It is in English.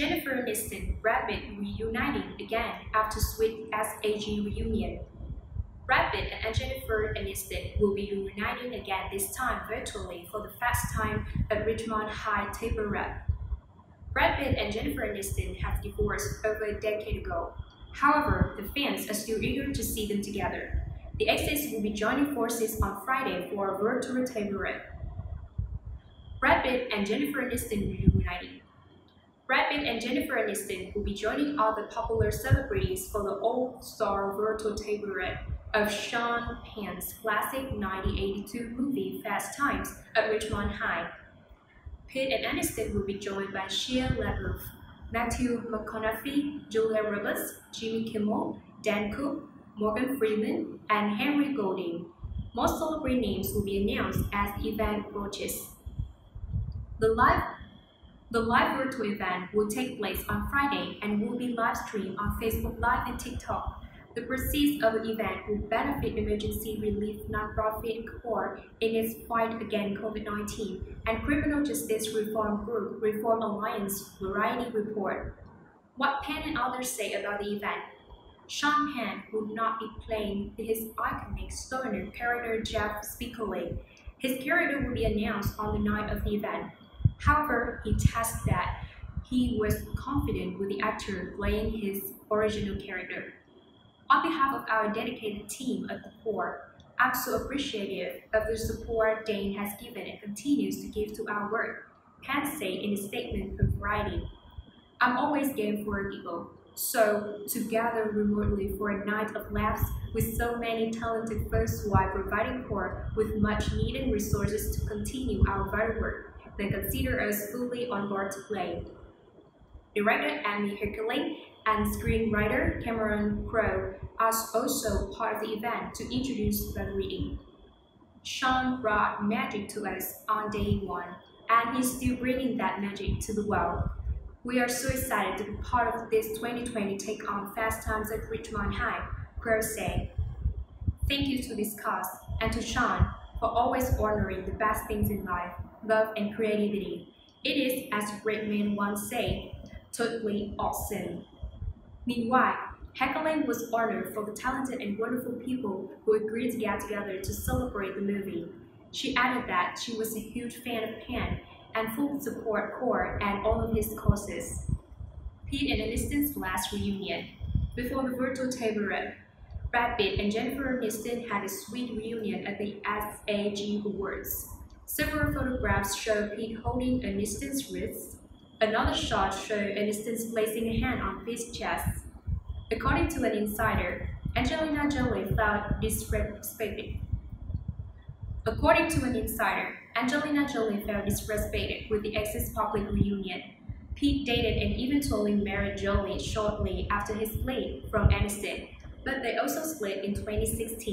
Aniston, Brad Pitt reuniting again after sweet SAG reunion. Brad Pitt and Jennifer Aniston will be reuniting again this time virtually for the first time at Ridgemont High Table Rep. Brad Pitt and Jennifer Aniston have divorced over a decade ago. However, the fans are still eager to see them together. The exes will be joining forces on Friday for a virtual table rep. Brad Pitt and Jennifer Aniston reuniting. Brad Pitt and Jennifer Aniston will be joining other popular celebrities for the all-star virtual table rep of Sean Penn's classic 1982 movie Fast Times at Ridgemont High. Pitt and Aniston will be joined by Shia LaBeouf, Matthew McConaughey, Julia Roberts, Jimmy Kimmel, Dane Cook, Morgan Freeman, and Henry Golding. More celebrity names will be announced as the event approaches. The live, the live virtual event will take place on Friday and will be live streamed on Facebook Live and TikTok. The proceeds of the event will benefit emergency relief nonprofit CORE in its fight against COVID-19 and criminal justice reform group Reform Alliance Variety Report. What Penn and others say about the event Sean Penn would not be playing his iconic stoner character Jeff Spicoli. His character will be announced on the night of the event. However, he tested that he was confident with the actor playing his original character. On behalf of our dedicated team at the core, I'm so appreciative of the support Dane has given and continues to give to our work, Penn said in a statement for Variety. I'm always game for a giggle. So, to gather remotely for a night of laughs with so many talented folks who are providing core with much needed resources to continue our vital work, they consider us fully on board to play. Director Amy Heckerling and screenwriter Cameron Crowe are also part of the event to introduce the reading. Sean brought magic to us on day one, and he's still bringing that magic to the world. We are so excited to be part of this 2020 Take on Fast Times at Ridgemont High, Crowe said. Thank you to this cast and to Sean for always honoring the best things in life, love and creativity. It is, as great man once said, totally awesome. Meanwhile, Heckerling was honored for the talented and wonderful people who agreed to get together to celebrate the movie. She added that she was a huge fan of Pan and fully support Core and all of his causes. Pitt and Aniston's last reunion. Before the virtual table rep, Brad Pitt and Jennifer Aniston had a sweet reunion at the SAG Awards. Several photographs show Pitt holding Aniston's wrist. Another shot showed Aniston placing a hand on Pitt's chest. According to an insider, Angelina Jolie felt disrespected According to an insider, Angelina Jolie felt disrespected with the ex's public reunion. Pitt dated and eventually married Jolie shortly after his split from Aniston, but they also split in 2016.